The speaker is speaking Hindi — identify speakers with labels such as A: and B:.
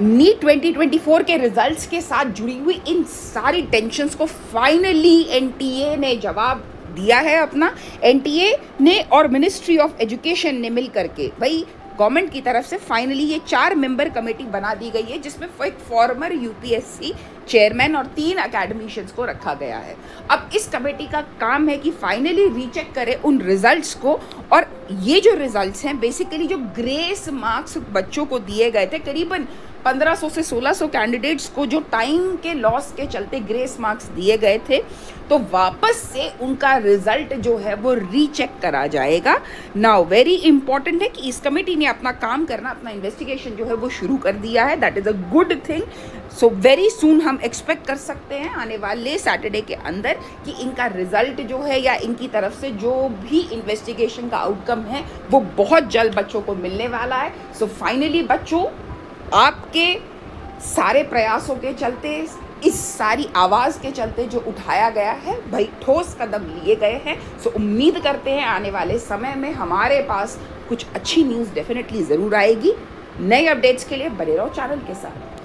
A: नीट 2024 के रिजल्ट्स के साथ जुड़ी हुई इन सारी टेंशन्स को फाइनली एनटीए ने जवाब दिया है अपना। एनटीए ने और मिनिस्ट्री ऑफ़ एजुकेशन ने मिल करके भाई गवर्नमेंट की तरफ़ से फाइनली ये चार मेंबर कमेटी बना दी गई है, जिसमें एक फॉर्मर यूपीएससी चेयरमैन और तीन अकेडमिशियंस को रखा गया है। अब इस कमेटी का काम है कि फाइनली रीचेक करे उन रिजल्ट्स को, और ये जो रिजल्ट्स हैं बेसिकली जो ग्रेस मार्क्स बच्चों को दिए गए थे, करीबन 1500 से 1600 कैंडिडेट्स को जो टाइम के लॉस के चलते ग्रेस मार्क्स दिए गए थे तो वापस से उनका रिज़ल्ट जो है वो रीचेक करा जाएगा। नाउ वेरी इंपॉर्टेंट है कि इस कमेटी ने अपना काम करना, अपना इन्वेस्टिगेशन जो है वो शुरू कर दिया है। That is a good thing so very soon हम एक्सपेक्ट कर सकते हैं आने वाले सैटरडे के अंदर कि इनका रिज़ल्ट जो है या इनकी तरफ़ से जो भी इन्वेस्टिगेशन का आउटकम है, वो बहुत जल्द बच्चों को मिलने वाला है। सो so फाइनली बच्चों, आपके सारे प्रयासों के चलते इस सारी आवाज़ के चलते जो उठाया गया है, भाई ठोस कदम लिए गए हैं। सो उम्मीद करते हैं आने वाले समय में हमारे पास कुछ अच्छी न्यूज़ डेफिनेटली ज़रूर आएगी। नए अपडेट्स के लिए बने रहो चैनल के साथ।